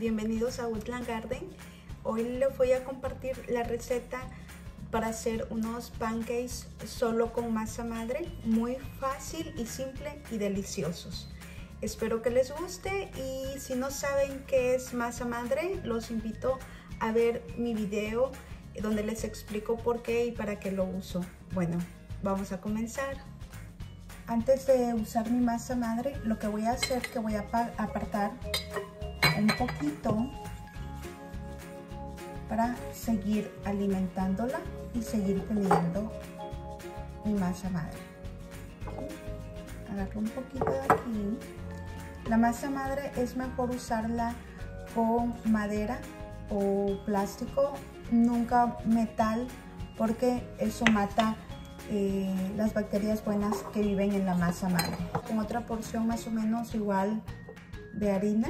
bienvenidos a Woodland Garden. Hoy les voy a compartir la receta para hacer unos pancakes solo con masa madre, muy fácil y simple y deliciosos. Espero que les guste y si no saben qué es masa madre, los invito a ver mi video donde les explico por qué y para qué lo uso. Bueno, vamos a comenzar. Antes de usar mi masa madre, lo que voy a hacer es que voy a apartar un poquito para seguir alimentándola y seguir teniendo mi masa madre. Agarro un poquito de aquí. La masa madre es mejor usarla con madera o plástico, nunca metal, porque eso mata eh, las bacterias buenas que viven en la masa madre. Con otra porción más o menos igual de harina.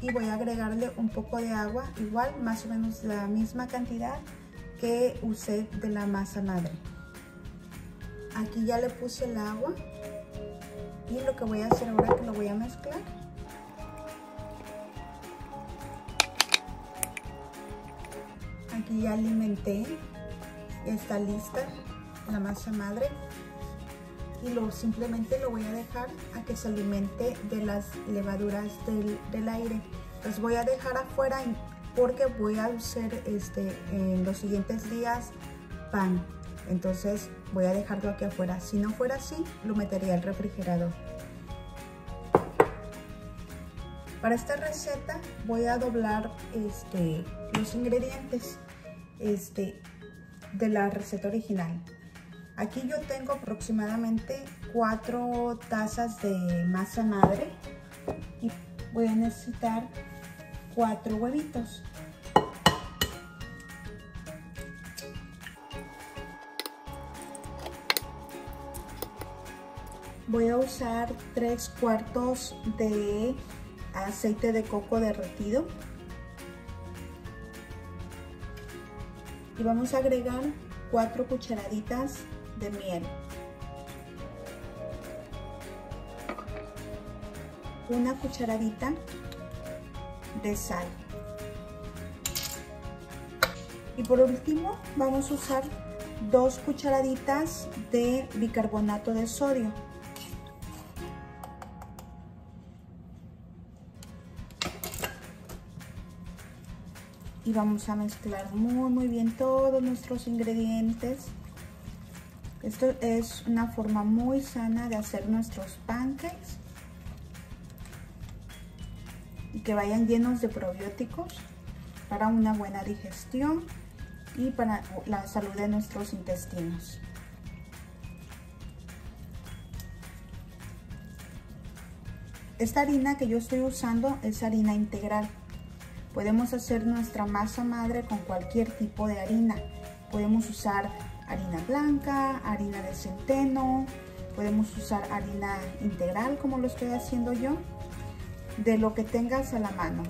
Y voy a agregarle un poco de agua, igual más o menos la misma cantidad que usé de la masa madre. Aquí ya le puse el agua y lo que voy a hacer ahora es que lo voy a mezclar aquí ya alimenté, ya está lista la masa madre y lo simplemente lo voy a dejar a que se alimente de las levaduras del, aire. Las voy a dejar afuera porque voy a hacer este, en los siguientes días pan. Entonces voy a dejarlo aquí afuera. Si no fuera así, lo metería al refrigerador. Para esta receta voy a doblar este, los ingredientes este, de la receta original. Aquí yo tengo aproximadamente 4 tazas de masa madre y voy a necesitar 4 huevitos. Voy a usar 3 cuartos de aceite de coco derretido y vamos a agregar 4 cucharaditas de miel. Una cucharadita de sal. Y por último vamos a usar dos cucharaditas de bicarbonato de sodio. y vamos a mezclar muy muy bien todos nuestros ingredientes esto es una forma muy sana de hacer nuestros pancakes y que vayan llenos de probióticos para una buena digestión y para la salud de nuestros intestinos. Esta harina que yo estoy usando es harina integral. Podemos hacer nuestra masa madre con cualquier tipo de harina. Podemos usar harina blanca, harina de centeno, podemos usar harina integral como lo estoy haciendo yo, de lo que tengas a la mano.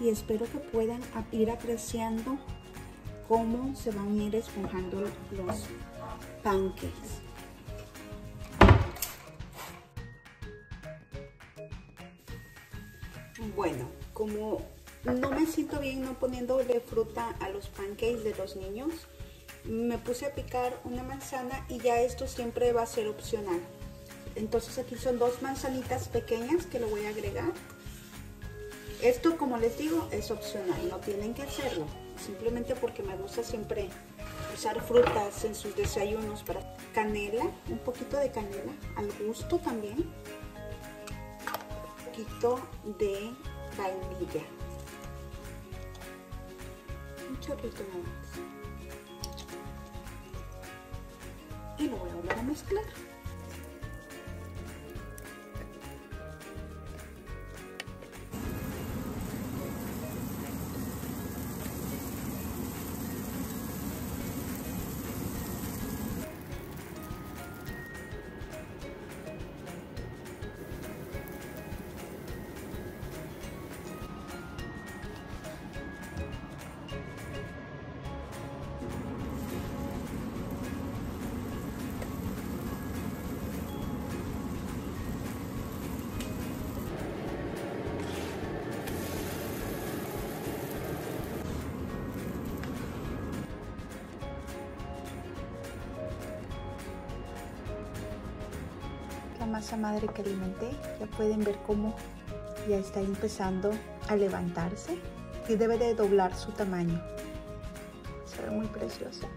Y espero que puedan ir apreciando cómo se van a ir esponjando los pancakes. Bueno, como no me siento bien no poniéndole fruta a los pancakes de los niños, me puse a picar una manzana y ya esto siempre va a ser opcional. Entonces aquí son dos manzanitas pequeñas que lo voy a agregar. Esto, como les digo, es opcional, no tienen que hacerlo. Simplemente porque me gusta siempre usar frutas en sus desayunos para canela, un poquito de canela, al gusto también. Un poquito de vainilla. Un chorrito más. Y lo voy a volver a mezclar. Masa madre que alimenté. Ya pueden ver cómo ya está empezando a levantarse y debe de doblar su tamaño. Se ve muy preciosa.